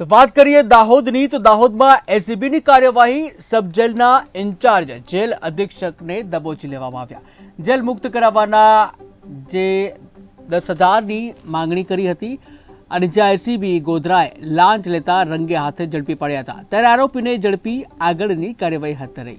તો વાત કરીએ દાહોદની, તો દાહોદમાં એસીબીની કાર્યવાહી સબ જેલના ઇન્ચાર્જ જેલ અધિક્ષકને દબોચી લેવામાં આવ્યા. જેલ મુક્ત કરાવવાના જે દસ હજારની માંગણી કરી હતી અને જ્યાં એસીબી ગોધરાએ લાંચ લેતા રંગે હાથે ઝડપી પડ્યા હતા. ત્યારે આરોપીને ઝડપી આગળની કાર્યવાહી હાથ ધરી.